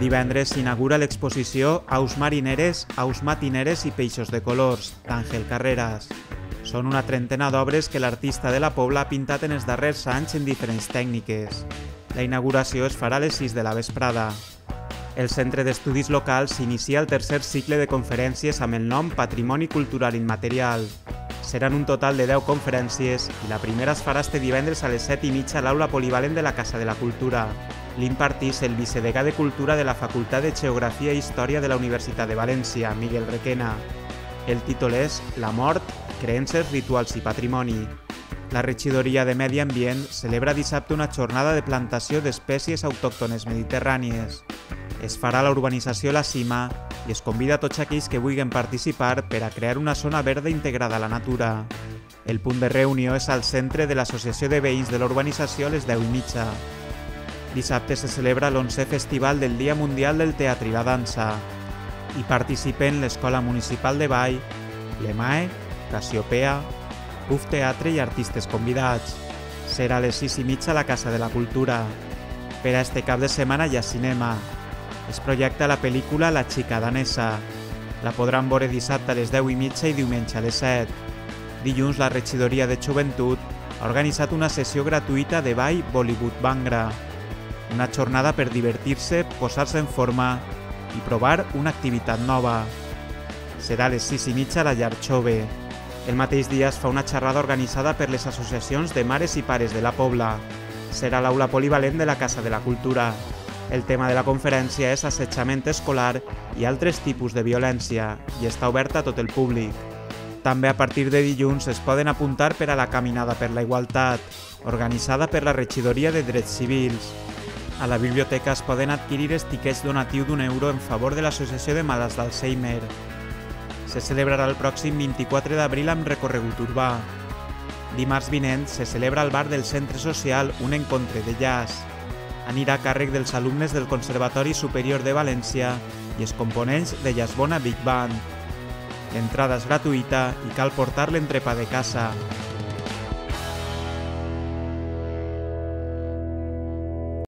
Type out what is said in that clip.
Divendres s'inaugura l'exposició Aus marineres, aus matineres i peixos de colors, d'Àngel Carreras. Són una trentena d'obres que l'artista de la Pobla ha pintat en els darrers anys en diferents tècniques. La inauguració es farà a les 6 de la vesprada. El Centre d'Estudis Locals s'inicia el tercer cicle de conferències amb el nom Patrimoni Cultural Immaterial. Seran un total de 10 conferències i la primera es farà este divendres a les 7 i mitja a l'aula polivalent de la Casa de la Cultura. L'impartís el vicedegà de Cultura de la Facultat de Geografia i Història de la Universitat de València, Miguel Requena. El títol és La mort, creences, rituals i patrimoni. La regidoria de Medi Ambient celebra dissabte una jornada de plantació d'espècies autòctones mediterrànies. Es farà a la urbanització La Cima i es convida a tots aquells que vulguin participar per a crear una zona verda integrada a la natura. El punt de reunió és al centre de l'Associació de Veïns de l'Urbanització a les 10 i mitja. Dissabte se celebra l'11è Festival del Dia Mundial del Teatre i la Dansa. Hi participen l'Escola Municipal de Vall, l'EMAE, Casiopea, Buf Teatre i artistes convidats. Serà a les 6 i mitja a la Casa de la Cultura. Per a este cap de setmana hi ha cinema. Es projecta la pel·lícula La xica danesa. La podran veure dissabte a les 10 i mitja i diumenge a les 7. Dilluns la regidoria de Joventut ha organitzat una sessió gratuïta de ball Bollywood Bangra. Una jornada per divertir-se, posar-se en forma i provar una activitat nova. Serà a les 6 i mitja a la Llar Xove. El mateix dia es fa una xerrada organitzada per les associacions de mares i pares de la Pobla. Serà l'aula polivalent de la Casa de la Cultura. El tema de la conferència és assetjament escolar i altres tipus de violència i està oberta a tot el públic. També a partir de dilluns es poden apuntar per a la Caminada per la Igualtat, organitzada per la Regidoria de Drets Civils. A la biblioteca es poden adquirir estiquets donatiu d'un euro en favor de l'Associació de Malalts d'Alzheimer. Se celebrarà el pròxim 24 d'abril amb recorregut urbà. Dimarts vinent se celebra al bar del Centre Social un encontre de jazz. Anirà a càrrec dels alumnes del Conservatori Superior de València i els components de Jazzbona Big Band. L'entrada és gratuïta i cal portar l'entrepà de casa.